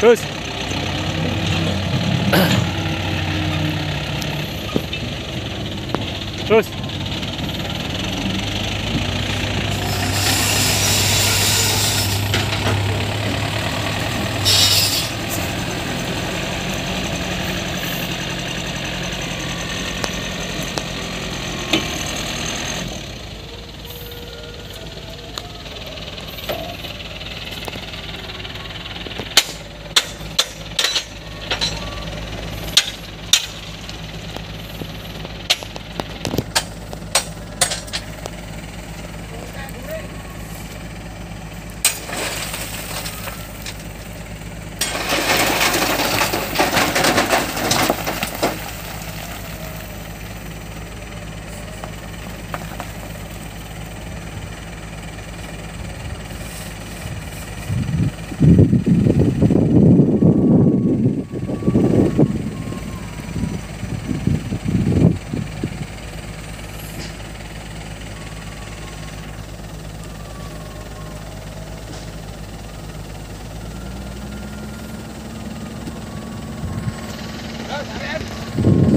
То есть Щось Tá certo.